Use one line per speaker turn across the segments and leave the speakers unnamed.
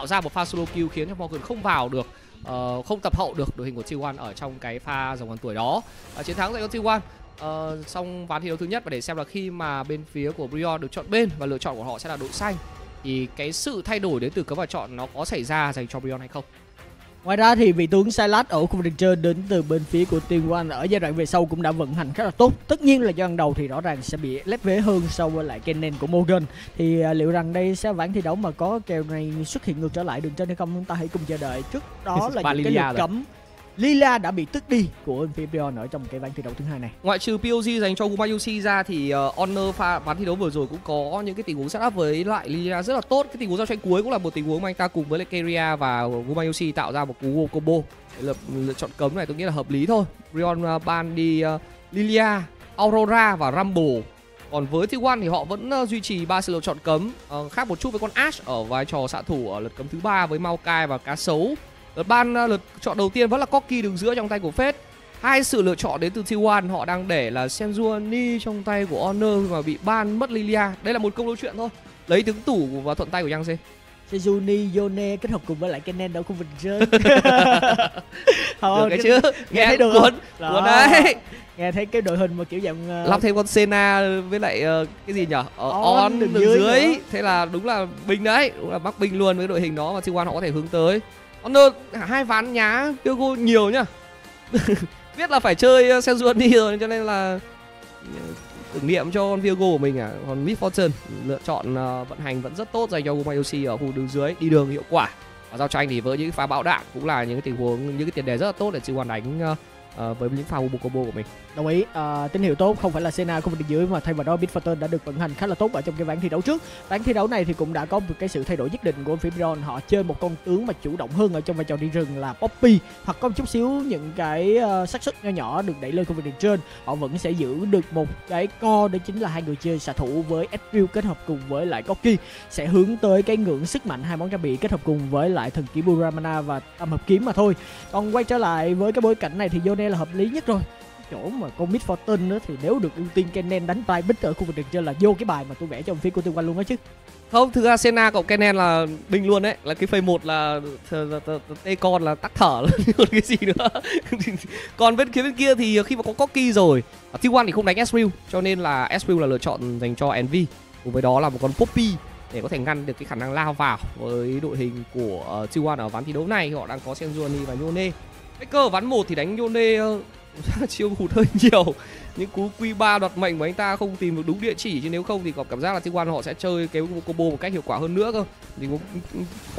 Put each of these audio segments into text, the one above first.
tạo ra một pha solo kill khiến cho Morgan không vào được uh, không tập hậu được đội hình của T1 ở trong cái pha dòng còn tuổi đó. Uh, chiến thắng dành cho T1 uh, ờ, xong ván thi đấu thứ nhất và để xem là khi mà bên phía của Brion được chọn bên và lựa chọn của họ sẽ là đội xanh thì cái sự thay đổi đến từ cấm và chọn nó có xảy ra dành cho Brion hay không?
Ngoài ra thì vị tướng Silas ở khu vực trên đến từ bên phía của Team One ở giai đoạn về sau cũng đã vận hành khá là tốt. Tất nhiên là giai đoạn đầu thì rõ ràng sẽ bị lép vế hơn so với lại Kennen của Morgan. Thì uh, liệu rằng đây sẽ ván thi đấu mà có kèo này xuất hiện ngược trở lại đường trên hay không chúng ta hãy cùng chờ đợi. Trước đó là những cái lượt cấm Lila đã bị tức đi của Amphibion ở trong cái ván thi đấu thứ hai này.
Ngoại trừ POG dành cho Gumayushi ra thì uh, Honor pha ván thi đấu vừa rồi cũng có những cái tình huống setup với lại Lila rất là tốt. Cái tình huống giao tranh cuối cũng là một tình huống mà anh ta cùng với lại Keria và Gumayushi tạo ra một cú combo. Lựa, lựa chọn cấm này tôi nghĩ là hợp lý thôi. Rion uh, ờ, ban đi ờ, uh, Lilia, Aurora và Rumble. Còn với T1 thì họ vẫn uh, duy trì ba sự lựa chọn cấm uh, khác một chút với con Ash ở vai trò xạ thủ ở lượt cấm thứ ba với Maokai và cá sấu Lượt ban ờ, lượt chọn đầu tiên vẫn là Corky đứng giữa trong tay của Fate. Hai sự lựa chọn đến từ T1 họ đang để là Senjuani trong tay của Honor mà bị ban mất Lilia. Đây là một câu chuyện thôi. Lấy tướng tủ và thuận tay của Yang
Sejuni, Yone kết hợp cùng với lại Kennen ở khu vực trên.
được cái chứ. Nghe, nghe thấy được cuốn, cuốn đấy.
Nghe thấy cái đội hình mà kiểu dạng
uh... lắp thêm con Sena với lại uh, cái gì nhở? Uh, on, on đường, đường dưới. dưới. Thế là đúng là binh đấy, đúng là bắc binh luôn với đội hình đó mà T1 họ có thể hướng tới. Honor hai ván nhá Viego nhiều nhá. Biết là phải chơi uh, đi rồi cho nên là ừ, tưởng niệm cho con Viego của mình à. Còn Mid Fortune lựa chọn uh, vận hành vẫn rất tốt dành cho Gumayoshi ở khu đường dưới đi đường hiệu quả. Và giao tranh thì với những pha bão đạn cũng là những cái tình huống những cái tiền đề rất là tốt để T1 đánh uh, uh, với những pha combo của mình
đồng ý. À, tín hiệu tốt không phải là Senna không được dưới mà thay vào đó Bitfortune đã được vận hành khá là tốt ở trong cái ván thi đấu trước. Ván thi đấu này thì cũng đã có một cái sự thay đổi nhất định của Fibrion họ chơi một con tướng mà chủ động hơn ở trong vai trò đi rừng là Poppy hoặc có một chút xíu những cái uh, xác suất nho nhỏ được đẩy lên khu vực đường trên. Họ vẫn sẽ giữ được một cái co đó chính là hai người chơi xạ thủ với Ezreal kết hợp cùng với lại Koki sẽ hướng tới cái ngưỡng sức mạnh hai món trang bị kết hợp cùng với lại thần kiếm Buramana và tam hợp kiếm mà thôi. Còn quay trở lại với cái bối cảnh này thì Yone là hợp lý nhất rồi chỗ mà con Mid Fortune nữa thì nếu được ưu tiên Kennen đánh vai bích ở khu vực đường trên là vô cái bài mà tôi vẽ trong phía của tôi quan luôn đó chứ.
Không, thực ra Senna cậu Kennen là bình luôn đấy. Là cái phase một là tê con là tắt thở luôn cái gì nữa. Còn bên kia bên kia thì khi mà có Corky rồi à, T1 thì không đánh Ezreal cho nên là Ezreal là lựa chọn dành cho Envy cùng với đó là một con Poppy để có thể ngăn được cái khả năng lao vào với đội hình của ờ, T1 ở ván thi đấu này. Họ đang có Senjuani và Yone. Faker ván 1 thì đánh Yone ờ, chiêu hụt hơi nhiều. Những cú q 3 đoạt mệnh của anh ta không tìm được đúng địa chỉ chứ nếu không thì có cảm giác là T1 họ sẽ chơi cái combo một cách hiệu quả hơn nữa cơ. Thì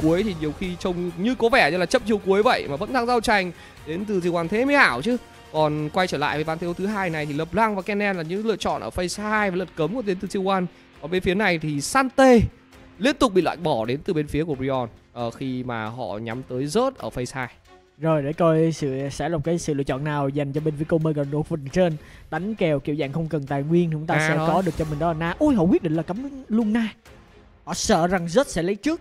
cuối thì nhiều khi trông như có vẻ như là chấp chiêu cuối vậy mà vẫn đang giao tranh đến từ T1 thế mới ảo chứ. Còn quay trở lại với ván thi đấu thứ hai này thì lập lang và Kenen là những lựa chọn ở phase 2 và lượt cấm của đến từ T1 còn bên phía này thì Sante liên tục bị loại bỏ đến từ bên phía của Brion uh, khi mà họ nhắm tới rớt ở phase 2
rồi để coi sự sẽ là một cái sự lựa chọn nào dành cho bên Vico Megan đột phần trên đánh kèo kiểu dạng không cần tài nguyên chúng ta à sẽ thôi. có được cho mình đó là na ôi họ quyết định là cấm luôn na họ sợ rằng rất sẽ lấy trước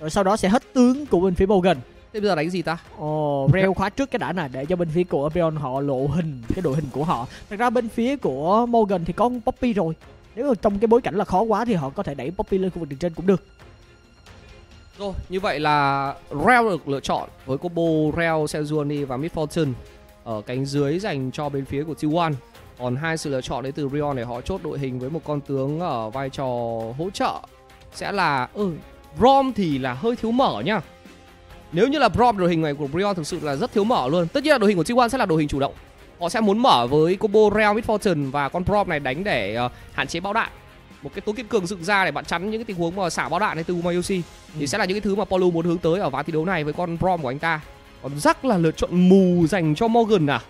rồi sau đó sẽ hết tướng của bên phía Morgan
Thế bây giờ đánh gì ta?
Ồ, oh, reo khóa trước cái đã này để cho bên phía của Apeon họ lộ hình cái đội hình của họ. Thật ra bên phía của Morgan thì có Poppy rồi. Nếu trong cái bối cảnh là khó quá thì họ có thể đẩy Poppy lên khu vực đường trên cũng được.
Rồi, như vậy là Rel được lựa chọn với combo Rel, Sejuani và Mid Fortune ở cánh dưới dành cho bên phía của T1. Còn hai sự lựa chọn đến từ Rion để họ chốt đội hình với một con tướng ở vai trò hỗ trợ sẽ là ừ, Brom thì là hơi thiếu mở nhá. Nếu như là Brom đội hình này của Rion thực sự là rất thiếu mở luôn. Tất nhiên là đội hình của T1 sẽ là đội hình chủ động. Họ sẽ muốn mở với combo Real Mid Fortune và con Brom này đánh để uh, hạn chế bão đạn một cái tố kim cường dựng ra để bạn chắn những cái tình huống mà xả bão đạn hay từ Umayoshi. Ừ. thì sẽ là những cái thứ mà Paulo muốn hướng tới ở ván thi đấu này với con Brom của anh ta. Còn rắc là lựa chọn mù dành cho Morgan à?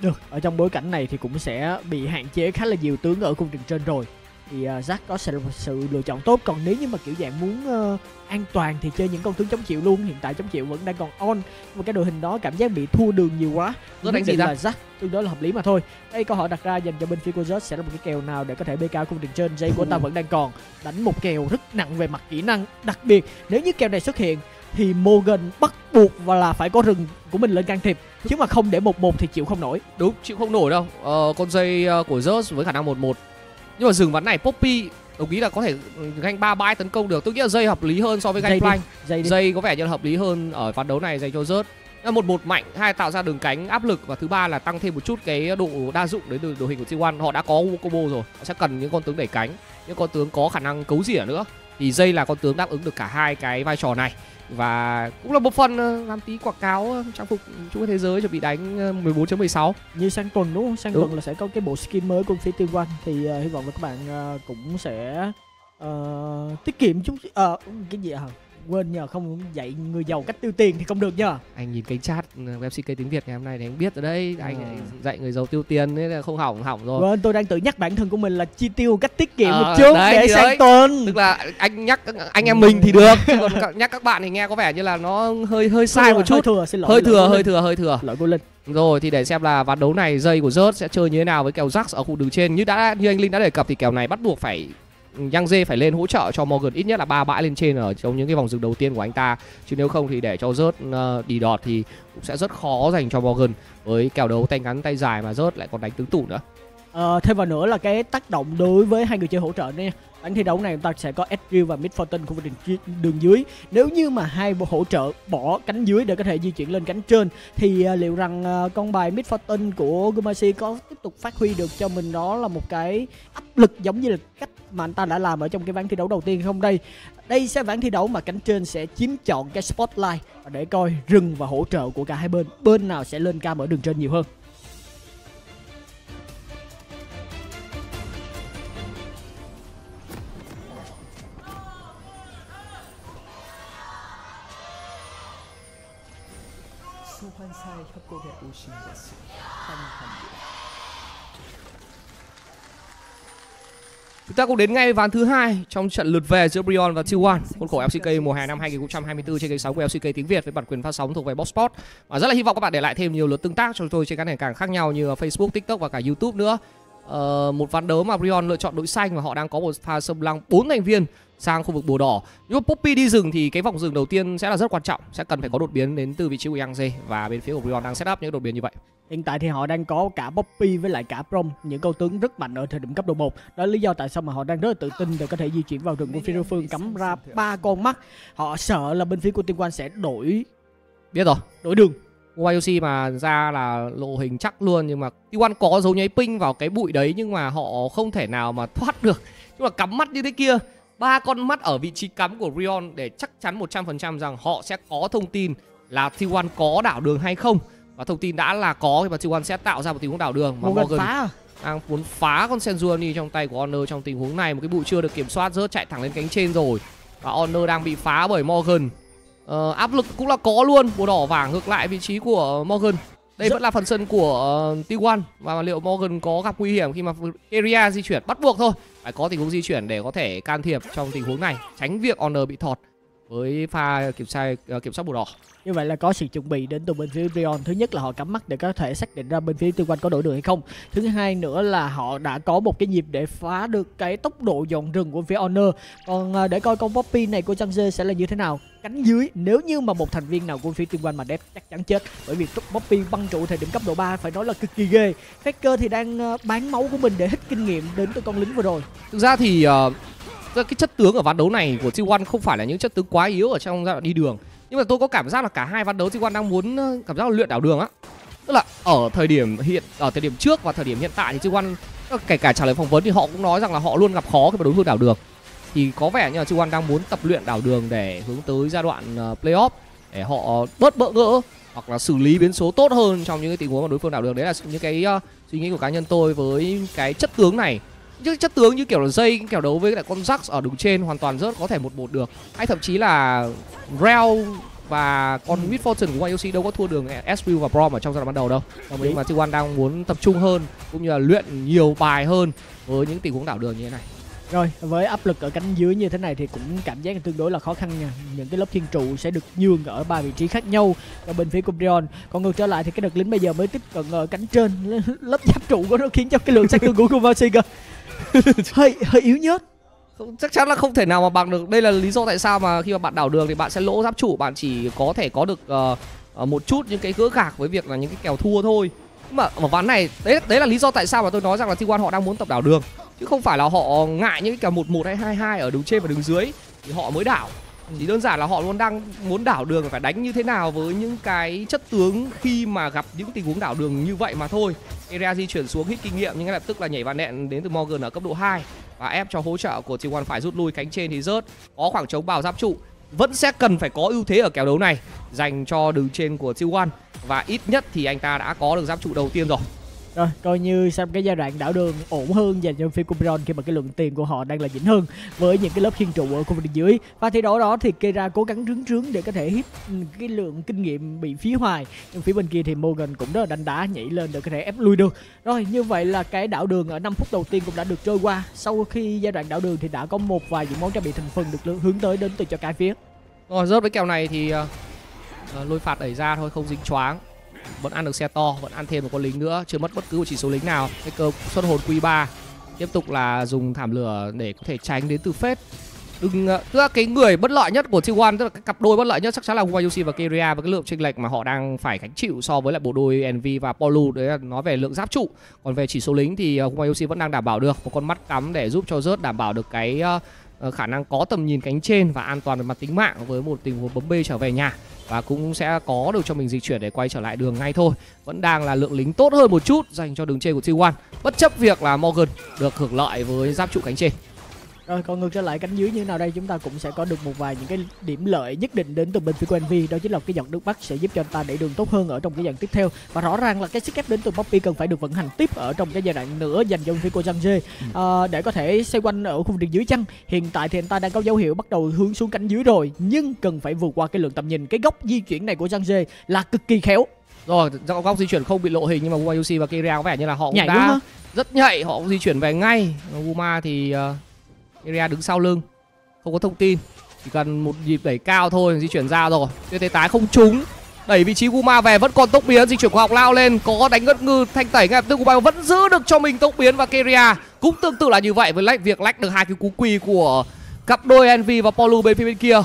Được ở trong bối cảnh này thì cũng sẽ bị hạn chế khá là nhiều tướng ở cung đường trên rồi thì uh, Jack có sự, sự lựa chọn tốt. Còn nếu như mà kiểu dạng muốn uh, an toàn thì chơi những con tướng chống chịu luôn. Hiện tại chống chịu vẫn đang còn on. Một cái đội hình đó cảm giác bị thua đường nhiều quá.
Nó đánh gì là
Jack tương đối là hợp lý mà thôi. Đây câu hỏi đặt ra dành cho bên phía của Jack sẽ là một cái kèo nào để có thể BK cung đường trên? Dây của ta vẫn đang còn. Đánh một kèo rất nặng về mặt kỹ năng. Đặc biệt nếu như kèo này xuất hiện thì Morgan bắt buộc và là phải có rừng của mình lên can thiệp. Chứ mà không để một một thì chịu không nổi.
Đúng chịu không nổi đâu. Ờ, con dây ờ, của Zeus với khả năng một một nhưng mà dừng ván này Poppy đồng ý là có thể ganh ba bãi tấn công được. Tôi nghĩ là dây hợp lý hơn so với ganh flank.
dây
dây có vẻ như là hợp lý hơn ở ván đấu này dành cho rớt một một mạnh hai tạo ra đường cánh áp lực và thứ ba là tăng thêm một chút cái độ đa dụng đến từ đội hình của T1 họ đã có combo rồi họ sẽ cần những con tướng đẩy cánh những con tướng có khả năng cấu rỉa nữa. Thì dây là con tướng đáp ứng được cả hai cái vai trò này và cũng là một phần ờ, làm tí quảng cáo ờ, trang phục chung thế giới chuẩn bị đánh ờ, 14.16
như sang tuần đúng không? Sang
Đúng.
tuần là sẽ có cái bộ skin mới của Tiên One. Thì ờ, hy vọng là các bạn ờ, cũng sẽ ờ, tiết kiệm chút ờ cái gì à quên nhờ không dạy người giàu cách tiêu tiền thì không được nhờ.
Anh nhìn kênh chat ờ, web CK tiếng Việt ngày hôm nay thì anh biết rồi đấy. Anh
À.
dạy người giàu tiêu tiền nên là không hỏng hỏng rồi.
Quên tôi đang tự nhắc bản thân của mình là chi tiêu cách tiết kiệm
Ờ,
một chút
đấy,
để sang
đấy.
tuần
tức là anh nhắc anh em mình thì được còn nhắc các bạn thì nghe có vẻ như là nó hơi hơi sai
Thừa,
một
hơi
chút
thừa xin lỗi
hơi thừa hơi thừa hơi thừa.
Lỗi của linh.
Rồi thì để xem là ván đấu này dây của rớt sẽ chơi như thế nào với kèo Jax ở khu đường trên. Như đã như anh linh đã đề cập thì kèo này bắt buộc phải Yang Dê phải lên hỗ trợ cho Morgan ít nhất là ba bãi lên trên ở trong những cái vòng rừng đầu tiên của anh ta. Chứ nếu không thì để cho rớt uh, đi đọt thì cũng sẽ rất khó dành cho Morgan với kèo đấu tay ngắn tay dài mà rớt lại còn đánh tướng tủ nữa.
Ờ, thêm vào nữa là cái tác động đối với hai người chơi hỗ trợ nha. Bản thi đấu này chúng ta sẽ có Ezreal và Mid khu vực đường, đường dưới. Nếu như mà hai bộ hỗ trợ bỏ cánh dưới để có thể di chuyển lên cánh trên Thì ờ, liệu rằng ờ, con bài Mid của Gumasi có tiếp tục phát huy được cho mình đó là một cái áp lực giống như là cách mà anh ta đã làm ở trong cái ván thi đấu đầu tiên không đây đây sẽ ván thi đấu mà cánh trên sẽ chiếm chọn cái spotlight để coi rừng và hỗ trợ của cả hai bên bên nào sẽ lên cao ở đường trên nhiều hơn.
소환사의 협곡에 오신 것을 환영합니다.
Chúng ta cũng đến ngay ván thứ hai trong trận lượt về giữa Brion và T1 khuôn khổ LCK mùa hè năm 2024 trên kênh sóng của LCK tiếng Việt với bản quyền phát sóng thuộc về Box Sport. Và rất là hy vọng các bạn để lại thêm nhiều lượt tương tác cho tôi trên các nền tảng khác nhau như ờ, Facebook, TikTok và cả YouTube nữa. Uh, một ván đấu mà Brion lựa chọn đội xanh và họ đang có một pha sâm lăng bốn thành viên sang khu vực bồ đỏ. Nhưng mà Poppy đi rừng thì cái vòng rừng đầu tiên sẽ là rất quan trọng, sẽ cần phải có đột biến đến từ vị trí của Yang và bên phía của Brion đang set up những đột biến như vậy.
Hiện tại thì họ đang có cả Poppy với lại cả Prom Những câu tướng rất mạnh ở thời điểm cấp độ 1 Đó là lý do tại sao mà họ đang rất là tự tin để có thể di chuyển vào rừng của phía đối phương Cắm ra ba con mắt Họ sợ là bên phía của Tiên Quan sẽ đổi
Biết rồi.
đổi đường
YOC mà ra là lộ hình chắc luôn nhưng mà T1 có dấu nháy ping vào cái bụi đấy nhưng mà họ không thể nào mà thoát được. Nhưng mà cắm mắt như thế kia, ba con mắt ở vị trí cắm của Rion để chắc chắn 100% rằng họ sẽ có thông tin là T1 có đảo đường hay không. Và thông tin đã là có thì mà T1 sẽ tạo ra một tình huống đảo đường mà Morgan
phá à?
đang muốn phá con Senjuani trong tay của Honor trong tình huống này. Một cái bụi chưa được kiểm soát rớt chạy thẳng lên cánh trên rồi. Và Honor đang bị phá bởi Morgan. Ờ, áp lực cũng là có luôn. Bùa đỏ vàng ngược lại vị trí của Morgan. Đây
Rất-
vẫn là phần sân của uh, T1 và liệu Morgan có gặp nguy hiểm khi mà area di chuyển? Bắt buộc thôi. Phải có tình huống di chuyển để có thể can thiệp trong tình huống này. Tránh việc Honor bị thọt với pha kiểm tra ờ, kiểm soát bùa đỏ.
Như vậy là có sự chuẩn bị đến từ bên phía Rion. Thứ nhất là họ cắm mắt để có thể xác định ra bên phía Tiên Quan có đổi đường hay không. Thứ hai nữa là họ đã có một cái nhịp để phá được cái tốc độ dọn rừng của phía Honor Còn à, để coi con Poppy này của Chang Dê sẽ là như thế nào. Cánh dưới nếu như mà một thành viên nào của phía Tiên Quan mà đép chắc chắn chết. Bởi vì Poppy băng trụ thời điểm cấp độ 3 phải nói là cực kỳ ghê. Faker thì đang à, bán máu của mình để hết kinh nghiệm đến từ con lính vừa rồi.
Thực ra thì ờ, ra cái chất tướng ở ván đấu này của T1 không phải là những chất tướng quá yếu ở trong giai đoạn đi đường. Nhưng mà tôi có cảm giác là cả hai ván đấu T1 đang muốn ờ, cảm giác là luyện đảo đường á. Tức là ở thời điểm hiện ở thời điểm trước và thời điểm hiện tại thì T1 ờ, kể cả trả lời phỏng vấn thì họ cũng nói rằng là họ luôn gặp khó khi mà đối phương đảo đường thì có vẻ như là T1 đang muốn tập luyện đảo đường để hướng tới giai đoạn ờ, playoff để họ bớt bỡ ngỡ hoặc là xử lý biến số tốt hơn trong những cái tình huống mà đối phương đảo đường đấy là những cái uh, suy nghĩ của cá nhân tôi với cái chất tướng này những chất tướng như kiểu là dây kèo đấu với lại con Jax ở đường trên hoàn toàn rất có thể một một được. Hay thậm chí là Rel và con Mid Fortune của YOC đâu có thua đường SW và Brom ở trong giai đoạn ban đầu đâu.
Đồng ý
nhưng mà T1 đang muốn tập trung hơn cũng như là luyện nhiều bài hơn với những tình huống đảo đường như thế này.
Rồi, với áp lực ở cánh dưới như thế này thì cũng cảm giác tương đối là khó khăn nha. Những cái lớp thiên trụ sẽ được nhường ở ba vị trí khác nhau ở bên phía của Brion. Còn ngược trở lại thì cái đợt lính bây giờ mới tiếp cận ở cánh trên. Lớp giáp trụ của nó khiến cho cái lượng sát thương của Kumasi cơ hơi hơi yếu nhớt.
Không- chắc chắn là không thể nào mà bằng được. Đây là lý do tại sao mà khi mà bạn đảo đường thì bạn sẽ lỗ giáp chủ. Bạn chỉ có thể có được uh, một chút những cái gỡ gạc với việc là những cái kèo thua thôi. Nhưng mà ở ván này đấy đấy là lý do tại sao mà tôi nói rằng là T1 họ đang muốn tập đảo đường. Chứ không phải là họ ngại những cái cả một một hay hai hai ở đường trên và đường dưới. Thì họ mới đảo. Ừ. chỉ đơn giản là họ luôn đang muốn đảo đường phải đánh như thế nào với những cái chất tướng khi mà gặp những tình huống đảo đường như vậy mà thôi. Area di chuyển xuống hít kinh nghiệm, nhưng ngay lập tức là nhảy vào nẹn đến từ Morgan ở cấp độ 2 và ép cho hỗ trợ của T1 phải rút lui, cánh trên thì rớt. Có khoảng trống bảo giáp trụ, vẫn sẽ cần phải có ưu thế ở kèo đấu này dành cho đường trên của T1 và ít nhất thì anh ta đã có được giáp trụ đầu tiên rồi
rồi coi như xong cái giai đoạn đảo đường ổn hơn dành cho phía Cumbron khi mà cái lượng tiền của họ đang là dĩnh hơn với những cái lớp khiên trụ ở khu vực dưới. Và thì đấu đó thì Kera cố gắng rướng rướng để có thể hít cái lượng kinh nghiệm bị phí hoài. Nhưng phía bên kia thì Morgan cũng rất là đánh đá nhảy lên để có thể ép lui được. Rồi như vậy là cái đảo đường ở 5 phút đầu tiên cũng đã được trôi qua. Sau khi giai đoạn đảo đường thì đã có một vài những món trang bị thành phần được hướng tới đến từ cho cái phía.
Rồi rớt với kèo này thì uh, lôi phạt đẩy ra thôi không dính choáng vẫn ăn được xe to, vẫn ăn thêm một con lính nữa, chưa mất bất cứ một chỉ số lính nào. Cái cơ xuất hồn q 3 tiếp tục là dùng thảm lửa để có thể tránh đến từ phết. Đừng ờ, tức là cái người bất lợi nhất của T1 tức là cái cặp đôi bất lợi nhất chắc chắn là Humayushi và Kyria với cái lượng chênh lệch mà họ đang phải gánh chịu so với lại bộ đôi nv và Polu đấy là nói về lượng giáp trụ. Còn về chỉ số lính thì ờ, Humayushi vẫn đang đảm bảo được. Một con mắt cắm để giúp cho rớt đảm bảo được cái ờ, Ờ, khả năng có tầm nhìn cánh trên và an toàn về mặt tính mạng với một tình huống bấm bê trở về nhà. Và cũng sẽ có được cho mình dịch chuyển để quay trở lại đường ngay thôi. Vẫn đang là lượng lính tốt hơn một chút dành cho đường trên của T1 bất chấp việc là Morgan được hưởng lợi với giáp trụ cánh trên
rồi còn ngược trở lại cánh dưới như nào đây? Chúng ta cũng sẽ có được một vài những cái điểm lợi nhất định đến từ bên phía của Envy đó chính là cái dòng nước Bắc sẽ giúp cho anh ta đẩy đường tốt hơn ở trong cái dàn tiếp theo. Và rõ ràng là cái sức ép đến từ Poppy cần phải được vận hành tiếp ở trong cái giai đoạn nữa dành cho phía của Jang à, để có thể xoay quanh ở khu vực dưới chăng? Hiện tại thì anh ta đang có dấu hiệu bắt đầu hướng xuống cánh dưới rồi nhưng cần phải vượt qua cái lượng tầm nhìn. Cái góc di chuyển này của Jang là cực kỳ khéo.
Rồi góc di chuyển không bị lộ hình nhưng mà Wayushi và Kiria có vẻ như là họ cũng đã rất nhạy họ cũng di chuyển về ngay. Guma thì uh, Iria đứng sau lưng. Không có thông tin. Chỉ cần một nhịp đẩy cao thôi, di chuyển ra rồi. Tiêu tế tái không trúng. Đẩy vị trí Guma về, vẫn còn tốc biến. Di chuyển khoa học lao lên. Có đánh ngất ngư, thanh tẩy ngay lập tức Guma vẫn giữ được cho mình tốc biến. Và Keria cũng tương tự là như vậy, Với lách việc lách được hai cái cú quỳ của Cặp đôi Envy và Polu bên phía bên kia.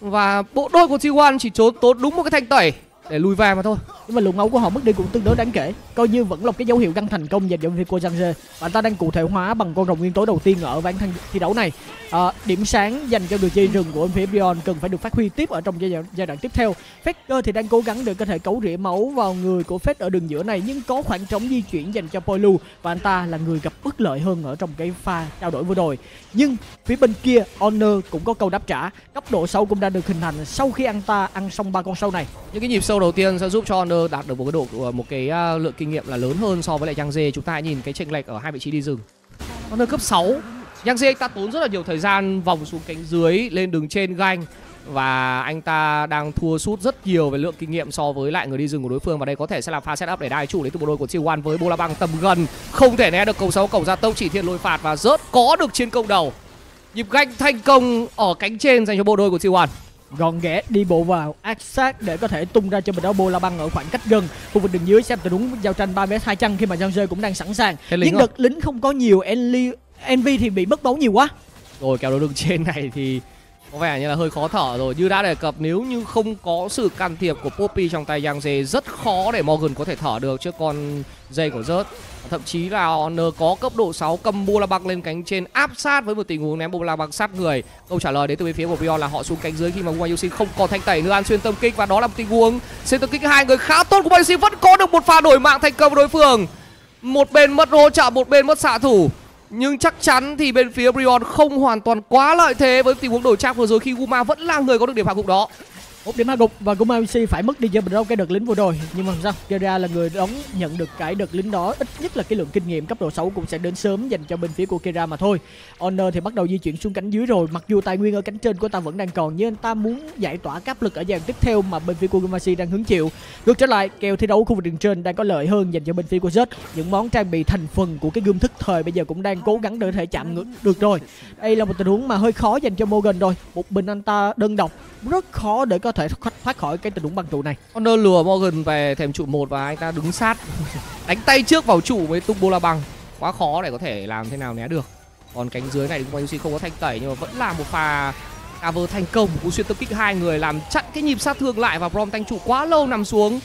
Và bộ đôi của T1 chỉ trốn, tốn đúng một cái thanh tẩy để lùi về mà thôi.
Nhưng mà lượng máu của họ mất đi cũng tương đối đáng kể. Coi như vẫn là cái dấu hiệu găng thành công dành cho Vico Zhangje và ta đang cụ thể hóa bằng con rồng nguyên tố đầu tiên ở ván thi đấu này. À, điểm sáng dành cho đường dây rừng của phía Beyond cần phải được phát huy tiếp ở trong giai đoạn, giai đoạn tiếp theo. Faker thì đang cố gắng để có thể cấu rỉa máu vào người của Fed ở đường giữa này nhưng có khoảng trống di chuyển dành cho Poilu và anh ta là người gặp bất lợi hơn ở trong cái pha trao đổi vừa rồi. Nhưng phía bên kia Honor cũng có câu đáp trả. Cấp độ sâu cũng đã được hình thành sau khi anh ta ăn xong ba con sâu này.
Những cái nhịp sâu đầu tiên sẽ giúp cho Honor đạt được một cái độ, một cái à, lượng kinh nghiệm là lớn hơn so với lại Yang Dê chúng ta hãy nhìn cái chênh lệch ở hai vị trí đi rừng. Honor cấp 6 Yang Dê anh ta tốn rất là nhiều thời gian vòng xuống cánh dưới lên đường trên ganh và anh ta đang thua sút rất nhiều về lượng kinh nghiệm so với lại người đi rừng của đối phương và đây có thể sẽ là pha setup để đai chủ đến từ bộ đôi của T1 với bola băng tầm gần. Không thể né được cầu sáu, cầu ra tốc chỉ thiên lôi phạt và rớt có được chiến công đầu. Nhịp ganh thành công ở cánh trên dành cho bộ đôi của T1
gọn ghẽ đi bộ vào áp sát để có thể tung ra cho mình đó bô la băng ở khoảng cách gần. Khu vực đường dưới xem tình huống giao tranh ba vs hai chân khi mà Giang cũng đang sẵn sàng. Nhưng đợt lính không có nhiều Enly Envy thì bị mất máu nhiều quá.
Rồi kèo đấu đường trên này thì có vẻ như là hơi khó thở rồi. Như đã đề cập nếu như không có sự can thiệp của Poppy trong tay Yang Dê rất khó để Morgan có thể thở được trước con dây của rớt thậm chí là n có cấp độ 6 cầm bula băng lên cánh trên áp sát với một tình huống ném bula băng sát người. Câu trả lời đến từ bên phía của Bion là họ xuống cánh dưới khi mà Guayusi không còn thanh tẩy nữa. Ăn xuyên tâm kích và đó là một tình huống. Xuyên tâm kích hai người khá tốt của Guayusi vẫn có được một pha đổi mạng thành công đối phương. Một bên mất hỗ trợ, một bên mất xạ thủ. Nhưng chắc chắn thì bên phía Brion không hoàn toàn quá lợi thế với tình huống đổi trang vừa rồi khi Guma vẫn là người có được điểm hạ gục đó
một điểm hạ gục và cũng MC phải mất đi cho mình đâu cái đợt lính vừa rồi. Nhưng mà sao Gera là người đóng nhận được cái đợt lính đó. Ít nhất là cái lượng kinh nghiệm cấp độ 6 cũng sẽ đến sớm dành cho bên phía của Kera mà thôi. Honor thì bắt đầu di chuyển xuống cánh dưới rồi. Mặc dù tài nguyên ở cánh trên của ta vẫn đang còn, nhưng anh ta muốn giải tỏa áp lực ở dàn tiếp theo mà bên phía của Gumasi đang hứng chịu. Ngược trở lại, kèo thi đấu khu vực đường trên đang có lợi hơn dành cho bên phía của Z những món trang bị thành phần của cái gươm thức thời bây giờ cũng đang cố gắng để thể chạm ngược được rồi. Đây là một tình huống mà hơi khó dành cho Morgan rồi. Một mình anh ta đơn độc rất khó để có thể thoát khỏi cái tình huống băng trụ này.
Honor lừa Morgan về thềm trụ một và anh ta đứng sát. Đánh tay trước vào trụ với tung bola băng. Quá khó để có thể làm thế nào né được. Còn cánh dưới này Quang không có thanh tẩy nhưng mà vẫn là một pha cover thành công. Cú xuyên tập kích hai người làm chặn cái nhịp sát thương lại và Brom thanh trụ quá lâu nằm xuống.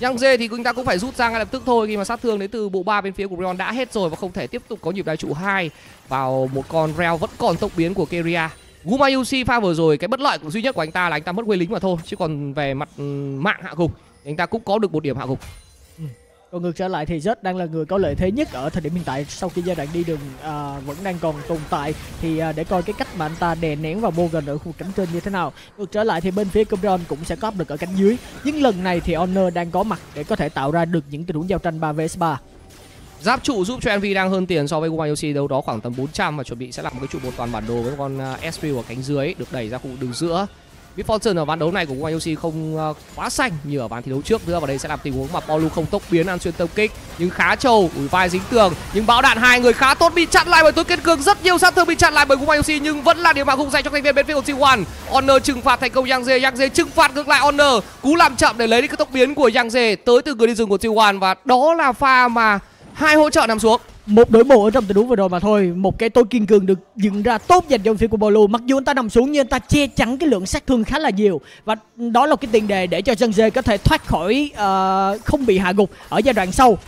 Yang Dê thì chúng ta cũng phải rút ra ngay lập tức thôi khi mà sát thương đến từ bộ ba bên phía của Brion đã hết rồi và không thể tiếp tục có nhịp đai trụ hai vào một con Rel vẫn còn tốc biến của Keria. Gumayushi pha vừa rồi cái bất lợi của duy nhất của anh ta là anh ta mất quê lính mà thôi chứ còn về mặt ừ, mạng hạ gục anh ta cũng có được một điểm hạ gục. Ừ.
Còn ngược trở lại thì Zed đang là người có lợi thế nhất ở thời điểm hiện tại sau khi giai đoạn đi đường à, vẫn đang còn tồn tại thì à, để coi cái cách mà anh ta đè nén vào Morgan ở khu cánh trên như thế nào. Ngược trở lại thì bên phía Cobron cũng sẽ có áp lực ở cánh dưới. Nhưng lần này thì Honor đang có mặt để có thể tạo ra được những tình huống giao tranh 3 vs 3.
Giáp trụ giúp cho Envy đang hơn tiền so với Gumayushi đâu đó khoảng tầm 400 và chuẩn bị sẽ làm một cái trụ một toàn bản đồ với con uh, SP ở cánh dưới được đẩy ra khu đường giữa. Big Fortune ở ván đấu này của Gumayushi không à, quá xanh như ở ván thi đấu trước. Nữa và đây sẽ làm tình huống mà Paulu không tốc biến ăn xuyên tông kích nhưng khá trâu ủi vai dính tường. Nhưng bão đạn hai người khá tốt bị chặn lại bởi tối kiên cường. Rất nhiều sát thương bị chặn lại bởi Gumayushi nhưng vẫn là điểm mạng không dành cho thành viên bên phía của T1 Honor trừng phạt thành công Yangze Yangze trừng phạt ngược lại Honor. Cú làm chậm để lấy đi cái tốc biến của Yangze tới từ người đi rừng của T1 và đó là pha mà hai hỗ trợ nằm xuống.
Một đối bộ ở trong tình huống vừa rồi mà thôi. Một cái tôi kiên cường được dựng ra tốt dành cho phía của Bolo Mặc dù anh ta nằm xuống nhưng anh ta che chắn cái lượng sát thương khá là nhiều. Và đó là cái tiền đề để cho Dân Dê có thể thoát khỏi ờ, không bị hạ gục ở giai đoạn sau.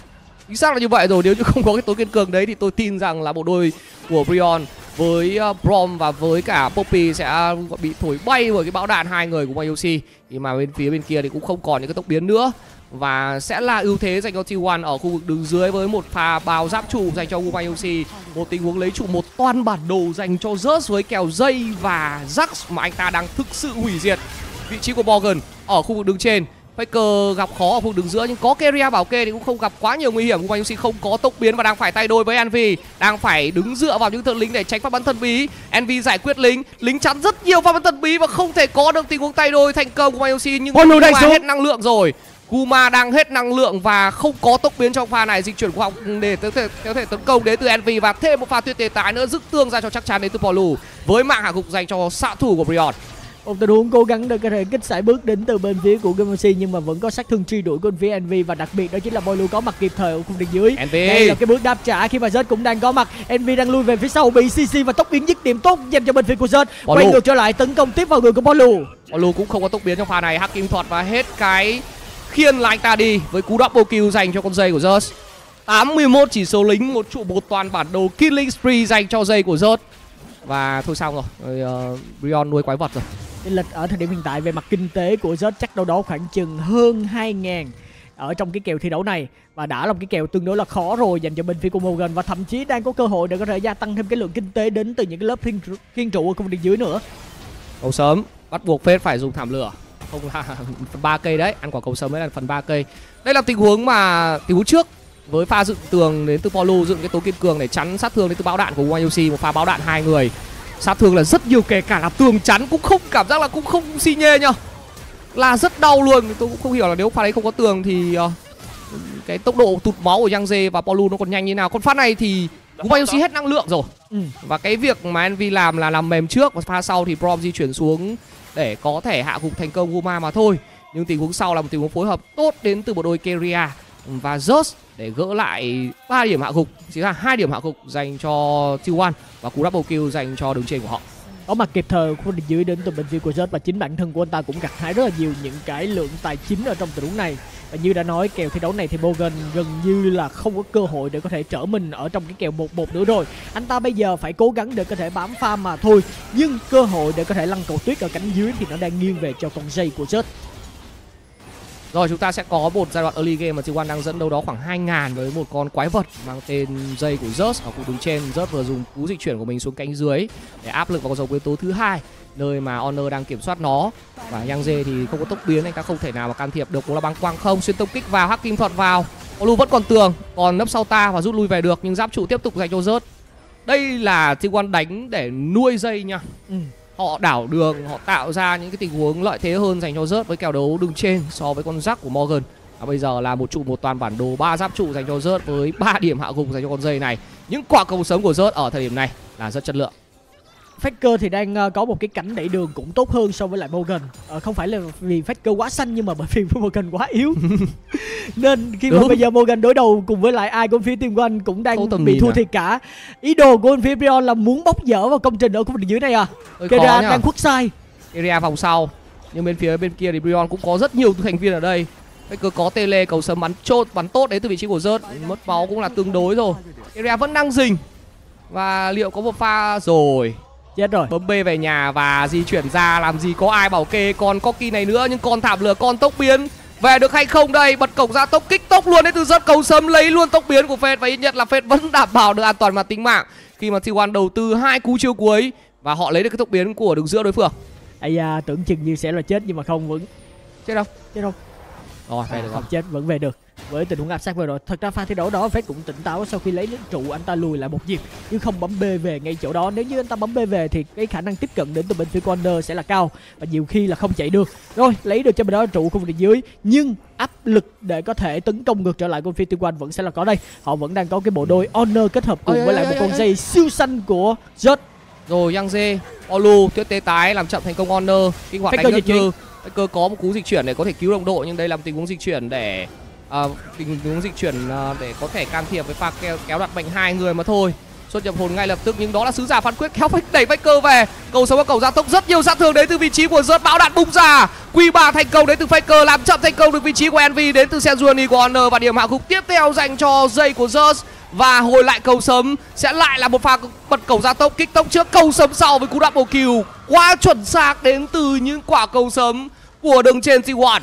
Chính xác là như vậy rồi. Nếu như không có cái tối kiên cường đấy thì tôi tin rằng là bộ đôi của Brion với uh, Brom và với cả Poppy sẽ bị thổi bay bởi cái bão đạn hai người của Mayoshi thì mà bên phía bên kia thì cũng không còn những cái tốc biến nữa và sẽ là ưu thế dành cho T1 ở khu vực đường dưới với một pha bao giáp trụ dành cho Gumayushi một tình huống lấy trụ một toan bản đồ dành cho Zeus với kèo dây và Jax mà anh ta đang thực sự hủy diệt vị trí của Morgan ở khu vực đường trên Faker gặp khó ở khu vực đường giữa nhưng có Keria bảo kê thì cũng không gặp quá nhiều nguy hiểm. Gumayushi không có tốc biến và đang phải tay đôi với Envy, đang phải đứng dựa vào những thợ lính để tránh pháp bắn thần bí. Envy giải quyết lính, lính chắn rất nhiều pháp bắn thần bí và không thể có được tình huống tay đôi thành công của Gumayushi nhưng
xuống.
hết năng lượng rồi. Kuma đang hết năng lượng và không có tốc biến trong pha này di chuyển của học để có thể có thể tấn công đến từ Envy và thêm một pha tuyệt tề tái nữa dứt tương ra cho chắc chắn đến từ Paulu với mạng hạ gục dành cho xạ thủ của Brion.
Một tình huống cố gắng để có thể kích sải bước đến từ bên phía của Gamersi nhưng mà vẫn có sát thương truy đuổi của phía Envy và đặc biệt đó chính là Boilu có mặt kịp thời ở khu vực dưới.
Envy.
Đây là cái bước đáp trả khi mà Zed cũng đang có mặt. Envy đang lui về phía sau bị CC và tốc biến dứt điểm tốt dành cho bên phía của Zed. Quay ngược trở lại tấn công tiếp vào người của Boilu.
Paulu cũng không có tốc biến trong pha này Hakim thuật và hết cái khiên là anh ta đi với cú double kill dành cho con dây của Zeus 81 chỉ số lính một trụ một toàn bản đồ killing spree dành cho dây của Zeus và thôi xong rồi, rồi uh, Brion nuôi quái vật rồi.
Lệch ở thời điểm hiện tại về mặt kinh tế của Zed chắc đâu đó khoảng chừng hơn 2.000 ở trong cái kèo thi đấu này. Và đã là một cái kèo tương đối là khó rồi dành cho bên phía của Morgan và thậm chí đang có cơ hội để có thể gia tăng thêm cái lượng kinh tế đến từ những cái lớp thiên, thiên trụ ở khu vực dưới nữa.
cầu sớm bắt buộc phết phải dùng thảm lửa không là phần ba cây đấy ăn quả cầu sớm mới là phần ba cây. Đây là tình huống mà tình huống trước với pha dựng tường đến từ Paulo dựng cái tố kiên cường để chắn sát thương đến từ bão đạn của Wayoshi một pha bão đạn hai người. Sát thương là rất nhiều kể cả là tường chắn cũng không cảm giác là cũng không xi nhê nhá là rất đau luôn tôi cũng không hiểu là nếu pha đấy không có tường thì ờ, cái tốc độ tụt máu của Yang Jae và Paulo nó còn nhanh như nào. Còn pha này thì Wayoshi hết năng lượng rồi.
Ừ.
và cái việc mà Envy làm là làm mềm trước và pha sau thì Brom di chuyển xuống để có thể hạ gục thành công Guma mà thôi. Nhưng tình huống sau là một tình huống phối hợp tốt đến từ bộ đôi Keria và Zeus để gỡ lại 3 điểm hạ gục, chỉ là hai điểm hạ gục dành cho T1 và cú double kill dành cho đường trên của họ
có mặt kịp thời khu vực dưới đến từ bên viện của Zed và chính bản thân của anh ta cũng gặt hái rất là nhiều những cái lượng tài chính ở trong tình huống này. Và như đã nói, kèo thi đấu này thì Morgan gần như là không có cơ hội để có thể trở mình ở trong cái kèo một một nữa rồi. Anh ta bây giờ phải cố gắng để có thể bám pha mà thôi, nhưng cơ hội để có thể lăn cầu tuyết ở cánh dưới thì nó đang nghiêng về cho con dây của Zed
rồi, chúng ta sẽ có một giai đoạn early game mà T1 đang dẫn đâu đó khoảng 2.000 với một con quái vật mang tên dây của Zeus. Ở khu đứng trên. Zeus vừa dùng cú dịch chuyển của mình xuống cánh dưới để áp lực vào con nguyên tố thứ hai, nơi mà Honor đang kiểm soát nó. Và Yang Jae thì không có tốc biến anh ta không thể nào mà can thiệp được. Cũng là băng quang không, xuyên tông kích vào, hắc kim thuật vào. Olu vẫn còn tường, còn nấp sau ta và rút lui về được, nhưng giáp trụ tiếp tục dành cho Zeus. Đây là T1 đánh để nuôi dây nha.
Ừ
họ đảo đường, họ tạo ra những cái tình huống lợi thế hơn dành cho rớt với kèo đấu đứng trên so với con rắc của Morgan. Và bây giờ là một trụ một toàn bản đồ ba giáp trụ dành cho rớt với 3 điểm hạ gục dành cho con dây này. Những quả cầu sớm của rớt ở thời điểm này là rất chất lượng.
Faker thì đang ờ, có một cái cảnh đẩy đường cũng tốt hơn so với lại Morgan. Ờ, Không phải là vì Faker quá xanh nhưng mà bởi vì Morgan quá yếu. Nên khi mà bây giờ Morgan đối đầu cùng với lại ai của phía team của anh cũng đang bị thua
à?
thiệt cả. Ý đồ của bên phía Brion là muốn bóc dở vào công trình ở khu vực dưới này à?
Hơi
Kể
khó
ra
nhá
đang khuất sai.
Area vòng sau. Nhưng bên phía bên kia thì Brion cũng có rất nhiều thành viên ở đây. Faker có tele cầu sớm bắn chốt bắn tốt đến từ vị trí của rớt mất máu cũng là tương đối rồi. Keria vẫn đang rình và liệu có một pha rồi
chết rồi.
Bấm B về nhà và di chuyển ra làm gì có ai bảo kê con Cocky này nữa nhưng con thảm lửa con tốc biến. Về được hay không đây? Bật cổng ra tốc kích tốc luôn. Đến từ rất cầu sớm lấy luôn tốc biến của Fed. Và ít nhất là Fed vẫn đảm bảo được an toàn và tính mạng. Khi mà T1 đầu tư hai cú chiêu cuối và họ lấy được cái tốc biến của đường giữa đối phương.
Ai da tưởng chừng như sẽ là chết nhưng mà không vẫn.
Chết đâu?
Chết đâu
rồi về được
không chết vẫn về được. Với tình huống áp sát vừa rồi thật ra pha thi đấu đó Fed cũng tỉnh táo sau khi lấy đến trụ anh ta lùi lại một nhịp nhưng không bấm B về ngay chỗ đó. Nếu như anh ta bấm B về thì cái khả năng tiếp cận đến từ bên phía corner sẽ là cao và nhiều khi là không chạy được. Rồi lấy được cho bên đó trụ khu vực dưới nhưng áp lực để có thể tấn công ngược trở lại của phía Tiên Quan vẫn sẽ là có đây. Họ vẫn đang có cái bộ đôi honor kết hợp cùng
Ôi,
với
ôi,
lại một con dây siêu xanh của Zed
rồi Yang Zê Olu tuyết tế tái làm chậm thành công honor. Kinh hoạt đánh
dịch
cơ có một cú dịch chuyển để có thể cứu đồng đội nhưng đây là một tình huống dịch chuyển để à, tình huống dịch chuyển à, để có thể can thiệp với pha kéo, kéo đoạt mệnh hai người mà thôi xuất nhập hồn ngay lập tức, nhưng đó là sứ giả phán quyết kéo phách đẩy Faker về. Cầu sống và cầu gia tốc, rất nhiều sát thương đến từ vị trí của rớt bão đạn bung ra. Quy ba thành công đến từ Faker làm chậm thành công được vị trí của Envy đến từ senjuani của Honor và điểm hạ gục tiếp theo dành cho dây của rớt và hồi lại cầu sớm sẽ lại là một pha bật cầu gia tốc, kích tốc trước cầu sớm sau với cú double kill quá chuẩn xác đến từ những quả cầu sớm của đường trên T1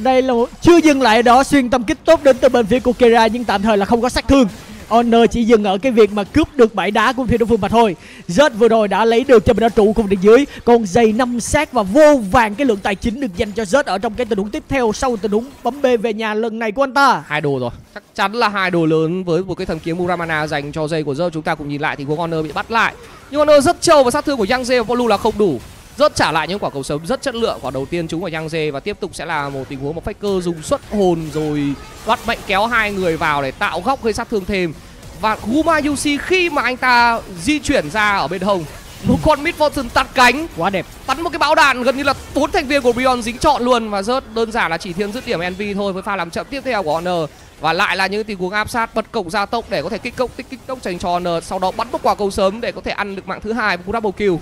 đây là một... chưa dừng lại đó, xuyên tâm kích tốt đến từ bên phía của Kera, nhưng tạm thời là không có sát thương. Honor chỉ dừng ở cái việc mà cướp được bãi đá của phía đối phương mà thôi. Zed vừa rồi đã lấy được cho mình ở trụ cùng địa dưới. Còn giày năm sát và vô vàng cái lượng tài chính được dành cho Zed ở trong cái tình huống tiếp theo Sau tình huống bấm B về nhà lần này của anh ta.
Hai đồ rồi. Chắc chắn là hai đồ lớn với một cái thần kiếm Muramana dành cho dây của Zed. chúng ta cùng nhìn lại thì Honor bị bắt lại. Nhưng Honor rất trâu và sát thương của Yang Jae và Polu là không đủ rất trả lại những quả cầu sớm rất chất lượng. Quả đầu tiên trúng vào Yang Jae và tiếp tục sẽ là một tình huống một Faker dùng xuất hồn rồi đoạt mệnh kéo hai người vào để tạo góc gây sát thương thêm. Và Guma Yushi khi mà anh ta di chuyển ra ở bên hông một con Mid Fortune tắt cánh.
Quá đẹp.
Bắn một cái bão đạn gần như là bốn thành viên của Beyond dính trọn luôn và rớt đơn giản là chỉ thiên dứt điểm NV thôi với pha làm chậm tiếp theo của Honor. Và lại là những tình huống áp sát bật cổng gia tốc để có thể kích cốc tích kích tốc dành cho Honor. Sau đó bắn một quả cầu sớm để có thể ăn được mạng thứ hai với cú double kill.